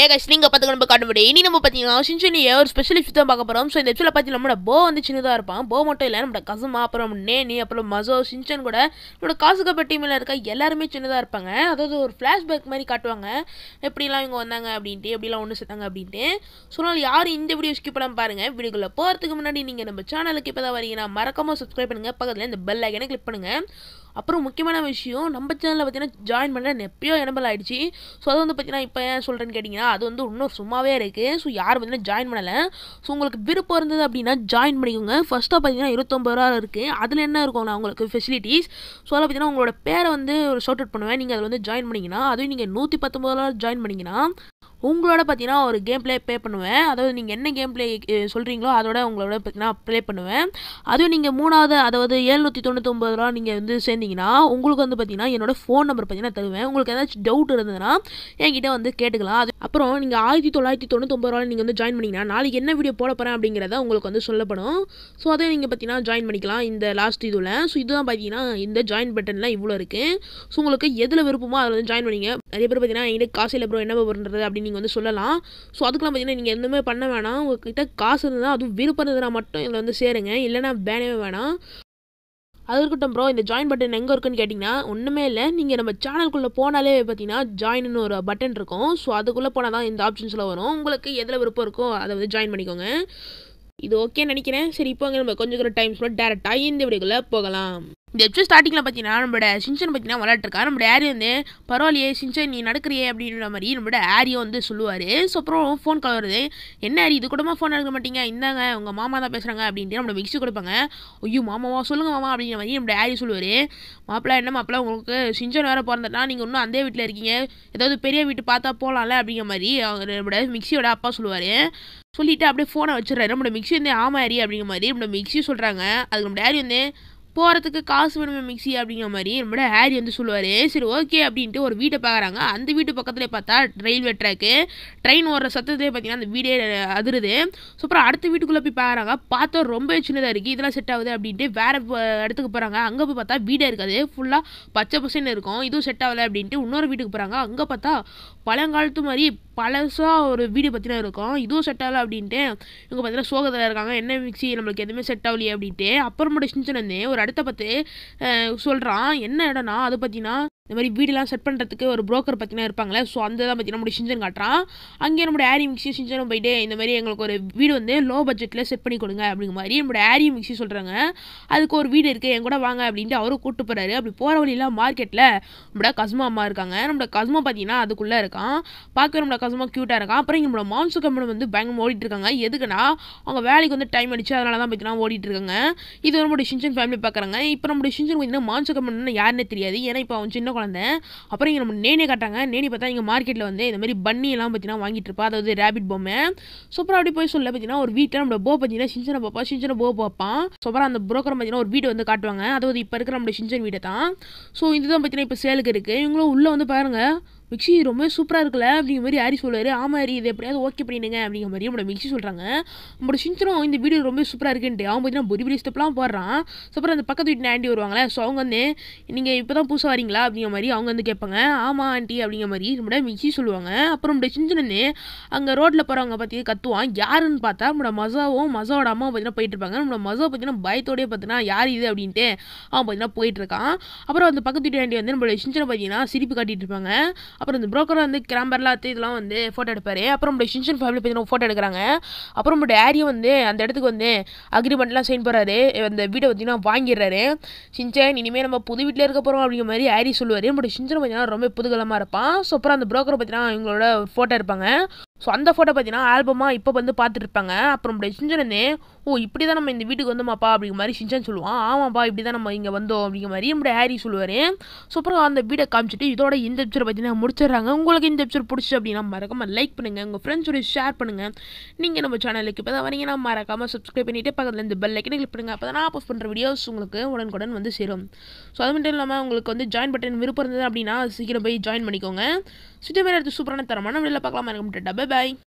ஏக ஸ்லிங்க பார்த்து நம்ம காட்ட முடியும் இனி நம்ம பார்த்தீங்கன்னா சின்சனியை ஒரு ஸ்பெஷலிஸ்ட் தான் பார்க்க போகிறோம் ஸோ இந்த எபிசோட பார்த்தீங்கன்னா நம்மளோட போ வந்து சின்னதாக இருப்பான். போ மட்டும் இல்லை நம்மளோட கசமா அப்புறம் நேனி அப்புறம் மசோ சின்சன் கூட நம்மளோட காசுகப்ப டீமில் இருக்க எல்லாருமே சின்னதாக இருப்பாங்க. அதாவது ஒரு ஃப்ளாஷ்பேக் மாதிரி காட்டுவாங்க. எப்படிலாம் இவங்க வந்தாங்க அப்படின்ட்டு எப்படிலாம் ஒன்று சேர்த்தாங்க அப்படின்ட்டு. ஸோ அதனால் யாரும் இந்த வீடியோ ஸ்கிப் பண்ணாமல் பாருங்கள் வீடியோக்குள்ளே போகிறதுக்கு முன்னாடி நீங்கள் நம்ம சேனலுக்கு இப்போ தான் வரீங்கன்னா மறக்காமல் சப்ஸ்கிரைப் பண்ணுங்கள் பக்கத்தில் இந்த பெல் ஐக்கனை கிளிக் பண்ணுங்கள் அப்புறம் முக்கியமான விஷயம் நம்ம சேனலில் பார்த்தீங்கன்னா ஜாயின் பண்ண எப்பயோ எனபல் ஆகிடுச்சு ஸோ அதை வந்து பார்த்தீங்கன்னா இப்போ ஏன் சொல்கிறேன்னு கேட்டிங்கன்னா அது வந்து இன்னும் சும்மாவே இருக்குது ஸோ யார் பார்த்தீங்கன்னா ஜாயின் பண்ணலை. ஸோ உங்களுக்கு விருப்பம் இருந்தது அப்படின்னா ஜாயின் பண்ணிக்கோங்க. ஃபஸ்ட்டாக பார்த்தீங்கன்னா இருபத்தொம்பது ரூபா இருக்குது அதில் என்ன இருக்கும்னா உங்களுக்கு ஃபெசிலிட்டிஸ் ஸோ அதில் பார்த்தீங்கன்னா உங்களோட பேரை வந்து ஒரு ஷார்ட் அவுட் பண்ணுவேன். நீங்கள் அதில் வந்து ஜாயின் பண்ணிங்கன்னா அதுவும் நீங்கள் நூற்றி பத்தொம்பது ரூபா ஜாயின் பண்ணிங்கன்னா உங்களோட பார்த்தீங்கன்னா ஒரு கேம் ப்ளே ப்ளே பண்ணுவேன். அதாவது நீங்கள் என்ன கேம் ப்ளே சொல்கிறீங்களோ அதோட உங்களோட பார்த்தீங்கன்னா ப்ளே பண்ணுவேன். அதுவும் நீங்கள் மூணாவது அதாவது ஏழ்நூற்றி ஒம்பது ரூபா நீங்கள் வந்து சேர்ந்தீங்கன்னா உங்களுக்கு வந்து பார்த்தீங்கன்னா என்னோட ஃபோன் நம்பர் பார்த்தீங்கன்னா தருவேன். உங்களுக்கு ஏதாச்சும் டவுட் இருந்ததுன்னா என்கிட்ட வந்து கேட்டுக்கலாம். அது அப்புறம் நீங்கள் ஆயிரத்தி தொள்ளாயிரத்தி தொண்ணூத்தொம்பது ரூபாய் நீங்கள் வந்து ஜாயின் பண்ணிங்கன்னா நாளைக்கு என்ன வீடியோ போட போகிறேன் அப்படிங்கிறத உங்களுக்கு வந்து சொல்லப்படும். ஸோ அதை நீங்கள் பார்த்தீங்கன்னா ஜாயின் பண்ணிக்கலாம் இந்த லாஸ்ட் இதில். ஸோ இதுதான் பார்த்தீங்கன்னா இந்த ஜாயின் பட்டன்லாம் இவ்வளோ இருக்குது ஸோ உங்களுக்கு எதில் விருப்பமோ அதில் வந்து ஜாயின் பண்ணிங்க. நிறைய பேர் பார்த்தீங்கன்னா என்கிட்ட காசு இல்லை ப்ரோ என்ன பண்ணுறது அப்படின்னு நீங்கள் வந்து சொல்லலாம். ஸோ அதுக்கெலாம் பார்த்தீங்கன்னா நீங்கள் எதுவுமே பண்ண வேணாம். உங்ககிட்ட காசு இருந்தால் அதுவும் விருப்பம் இருந்ததுனா மட்டும் இதில் வந்து சேருங்க. இல்லைனா பேனவே வேணாம். அது இருக்கட்டும் ப்ரோ இந்த ஜாயின் பட்டன் எங்கே இருக்குன்னு கேட்டிங்கன்னா ஒன்றுமே இல்லை. நீங்கள் நம்ம சேனலுக்குள்ளே போனாலே பார்த்தீங்கன்னா ஜாயின்னு ஒரு பட்டன் இருக்கும். ஸோ அதுக்குள்ளே போனால் தான் இந்த ஆப்ஷன்ஸில் வரும். உங்களுக்கு எதில் விருப்பம் இருக்கோ அதை வந்து ஜாயின் பண்ணிக்கோங்க. இது ஓகே நினைக்கிறேன். சரி இப்போ அங்கே நம்ம கொஞ்சம் கொஞ்சம் டைம் ஸ்பெண்ட் டேரெக்டாக இந்த வீடியோக்குள்ளே போகலாம். இந்த எபிசோட் ஸ்டார்டிங்கில் பார்த்தீங்கன்னா நம்மளோட சின்சன் பார்த்தீங்கன்னா விளையாட்டுருக்கா நம்மளோட ஆரி வந்து பரவாயில்லையே சின்சன் நீ நடக்கிறியே அப்படின்ற மாதிரி நம்மளோட ஆரியை வந்து சொல்லுவார். ஸோ அப்புறம் ஃபோன் கால் வருது. என்ன ஆரி இது கூடமா ஃபோன் எடுக்க மாட்டீங்க? இந்தாங்க உங்கள் மாமா தான் பேசுகிறாங்க அப்படின்ட்டு நம்மளோட மிக்ஸி கொடுப்பாங்க. ஐயோ மாமாவா? சொல்லுங்கள் மாமா அப்படிங்கிற மாதிரி நம்மளோட ஆரி சொல்லுவார். மாப்பிள்ளை என்ன மாப்பிளா உங்களுக்கு சின்சன் வேறு பிறந்துட்டா நீங்கள் இன்னும் அந்த வீட்டில் இருக்கீங்க. ஏதாவது பெரிய வீட்டு பார்த்தா போகலாம்ல அப்படிங்கிற மாதிரி அவர் நம்மளோட மிக்ஸியோட அப்பா சொல்லுவார். சொல்லிவிட்டு அப்படியே ஃபோனை வச்சிடறாரு. நம்மளோட மிக்ஸி வந்து ஆமா ஆரி அப்படிங்கிற மாதிரி நம்மளோட மிக்ஸி சொல்கிறாங்க அதுக்கு நம்ம டேரி வந்து போகிறதுக்கு காசு வேணுமே மிக்ஸி அப்படிங்கிற மாதிரி நம்மளோட ஹேரி வந்து சொல்லுவார் சரி ஓகே அப்படின்ட்டு ஒரு வீட்டை பார்க்குறாங்க அந்த வீட்டு பக்கத்துலேயே பார்த்தா ரயில்வே ட்ராக்கு. ட்ரெயின் ஓடுற சத்தத்துலேயே பார்த்தீங்கன்னா அந்த வீடே அதிருது. ஸோ அப்புறம் அடுத்த வீட்டுக்குள்ளே போய் பார்க்குறாங்க பார்த்தா ரொம்ப சின்னதாக இருக்குது இதெல்லாம் செட் ஆகுது அப்படின்ட்டு வேறு இடத்துக்கு போகிறாங்க அங்கே போய் பார்த்தா வீடே இருக்காது. ஃபுல்லாக பச்சை பசன்னு இருக்கும். இதுவும் செட் ஆகலை அப்படின்ட்டு இன்னொரு வீட்டுக்கு போகிறாங்க அங்கே பார்த்தா பழங்காலத்து மாதிரி பழசாக ஒரு வீடு பற்றினா இருக்கும். இதுவும் செட் ஆகலை அப்படின்ட்டு இவங்க பார்த்தீங்கன்னா சோகத்தில் இருக்காங்க. என்ன மிக்சி நம்மளுக்கு எதுவுமே செட் ஆகலையே அப்படின்ட்டு அப்புறமேட்டு சின்ன வந்து ஒரு இடத்த பார்த்து சொல்கிறான் என்ன இடம்னா அது பார்த்தீங்கன்னா இந்த மாதிரி வீடெல்லாம் செட் பண்ணுறதுக்கு ஒரு ப்ரோக்கர் பார்த்தீங்கன்னா இருப்பாங்களே ஸோ அந்த தான் பார்த்தீங்கன்னா நம்மளுடைய சிஞ்சன் காட்டுறான். அங்கே நம்மளுடைய ஆரி மிக்ஸி சிஞ்சனும் போயிட்டு இந்த மாதிரி எங்களுக்கு ஒரு வீடு வந்து லோ பட்ஜெட்டில் செட் பண்ணி கொடுங்க அப்படிங்கிற மாதிரி நம்மளுடைய ஆரி மிக்ஸி சொல்கிறாங்க அதுக்கு ஒரு வீடு இருக்குது என் கூட வாங்க அப்படின்ட்டு அவரும் கூப்பிட்டு போகிறாரு அப்படி போகிற வழியெல்லாம் மார்க்கெட்டில் நம்மளோட கஸ்மா அம்மா இருக்காங்க. நம்மளோட கஸ்மா பார்த்தீங்கன்னா அதுக்குள்ளே இருக்கான். பார்க்க நம்மளோட கஸ்மா க்யூட்டாக இருக்கான். அப்புறம் நம்மளோட மான்சு கம்பெனி வந்து பயங்கரம் ஓடிட்டு இருக்காங்க. எதுக்குன்னா அவங்க வேலைக்கு வந்து டைம் அடிச்சு அதனால தான் பார்த்தீங்கன்னா ஓடிட்டு இருக்காங்க. இது நம்மளுடைய சிஞ்சன் ஃபேமிலி பார்க்குறாங்க இப்போ நம்மளுடைய சிஞ்சன் பார்த்தீங்கன்னா மான்சு கம்பெனி யாருன்னே தெரியாது. ஏன்னா இப்போ அவன் சின்ன குழந்தை. அப்புறம் இங்கே நம்ம நேனே காட்டாங்க நேனி பார்த்தா இங்கே மார்க்கெட்டில் வந்து இந்த மாதிரி பன்னியெல்லாம் பார்த்தீங்கன்னா வாங்கிட்டு இருப்பா. அதாவது ரேபிட் பொம்மை. சூப்பராக அப்படி போய் சொல்ல பார்த்தீங்கன்னா ஒரு வீட்டில் நம்மளோட போ பார்த்தீங்கன்னா சின்ன பார்ப்பா சின்ன போ பார்ப்பான். சூப்பராக அந்த புரோக்கர் பார்த்தீங்கன்னா ஒரு வீடு வந்து காட்டுவாங்க. அதாவது இப்போ இருக்கிற நம்மளோட சின்ன வீடை தான். ஸோ இதுதான் பார்த்தீங்கன்னா இப்போ சேலுக்கு இருக்குது இவங்களும் உள்ளே வந்து பாருங்கள் மிக்ஸி ரொம்ப சூப்பராக இருக்குல்ல அப்படிங்கிற மாதிரி ஹாரி சொல்லுவார். ஆமாம் ஹாரி இது எப்படியாவது ஓகே பண்ணிடுங்க அப்படிங்கிற மாதிரி நம்மளோட மிக்ஸி சொல்கிறாங்க நம்மளோட சிஞ்சனும் இந்த வீடியோ ரொம்ப சூப்பராக இருக்குன்ட்டு. அவன் பார்த்தீங்கன்னா பொடி பொரி ஸ்டெப்லாம் போடுறான். ஸோ அப்புறம் அந்த பக்கத்து வீட்டு ஆண்டி வருவாங்களே ஸோ அவங்க வந்து நீங்கள் இப்போ தான் புதுசாக வரீங்களா? அப்படிங்கிற மாதிரி அவங்க வந்து கேட்பாங்க. ஆமாம் ஆண்டி அப்படிங்கிற மாதிரி நம்மளோட மிக்ஸி சொல்லுவாங்க. அப்புறம் நம்மளோட சிஞ்சன் வந்து அங்கே ரோட்டில் போகிறவங்க பற்றி கத்துவான். யாருன்னு பார்த்தா நம்மளோட மசாவும் மசாவோட அம்மா பார்த்தீங்கன்னா போயிட்டு இருப்பாங்க. நம்மளோட மசாவை பார்த்தீங்கன்னா பயத்தோடய பார்த்தீங்கன்னா யார் இது? அப்படின்ட்டு அவன் பார்த்தீங்கன்னா போயிட்டு இருக்கான். அப்புறம் அந்த பக்கத்து வீட்டு ஆண்டி வந்து நம்மளோட சிஞ்சனை பார்த்தீங்கன்னா சிரிப்பு காட்டிட்டு இருப்பாங்க. அப்புறம் இந்த புரோக்கர் வந்து கிராம்பர்லாம் இதெல்லாம் வந்து ஃபோட்டோ எடுப்பார். அப்புறம் நம்மளுடைய ஷின்ஷன் ஃபேமிலி பற்றி ஃபோட்டோ எடுக்கிறாங்க. அப்புறம் நம்மளுடைய ஆரியும் வந்து அந்த இடத்துக்கு வந்து அக்ரிமெண்ட்லாம் சைன் போகிறாரு அந்த வீடை பார்த்தீங்கன்னா வாங்கிடுறாரு. ஷின்சன் இனிமேல் நம்ம புது வீட்டில் இருக்க போகிறோம் அப்படிங்கிற மாதிரி ஆரி சொல்லுவார். நம்மளுடைய ஷின்சன் பார்த்தீங்கன்னா ரொம்ப புதுகலமாக இருப்பான். ஸோ அப்புறம் அந்த புரோக்கரை பார்த்தீங்கன்னா இவங்களோட ஃபோட்டோ எடுப்பாங்க. ஸோ அந்த ஃபோட்டோ பார்த்தீங்கன்னா ஆல்பமாக இப்போ வந்து பார்த்துட்டு இருப்பாங்க அப்புறம் இப்படி சிஞ்சனே ஓ இப்படி தான் நம்ம இந்த வீட்டுக்கு வந்தோமாப்பா அப்படிங்கிற மாதிரி சிஞ்சன் சொல்லுவான். ஆமாப்பா இப்படி தான் நம்ம இங்கே வந்தோம் அப்படிங்கிற மாதிரி நம்மளோட ஹேரி சொல்லுவார். ஸோ அப்புறம் அந்த வீடை காமிச்சிட்டு இதோட இந்த எபிசோட பார்த்தீங்கன்னா முடிச்சிடுறாங்க. உங்களுக்கு இந்த எபிசோட் பிடிச்சி அப்படின்னா மறக்காமல் லைக் பண்ணுங்கள் உங்கள் ஃப்ரெண்ட்ஸோட ஷேர் பண்ணுங்கள் நீங்கள் நம்ம சேனலுக்கு இப்போ தான் வரீங்கன்னா மறக்காமல் சப்ஸ்கிரைப் பண்ணிவிட்டு பக்கத்தில் இந்த பெல் ஐக்கனை கிளிக் பண்ணுங்கள் அப்போ தான் நான் போஸ்ட் பண்ணுற வீடியோஸ் உங்களுக்கு உடனுக்குடன் வந்து சேரும். ஸோ அது மட்டும் இல்லாமல் உங்களுக்கு வந்து ஜாயின் பட்டன் விருப்பம் இருந்தது அப்படின்னா சீக்கிரம் போய் ஜாயின் பண்ணிக்கோங்க. சுத்தமாக எடுத்து சூப்பரான தரமான வீடியோவில் பார்க்கலாம்? மறக்க டபுள் பை பாய்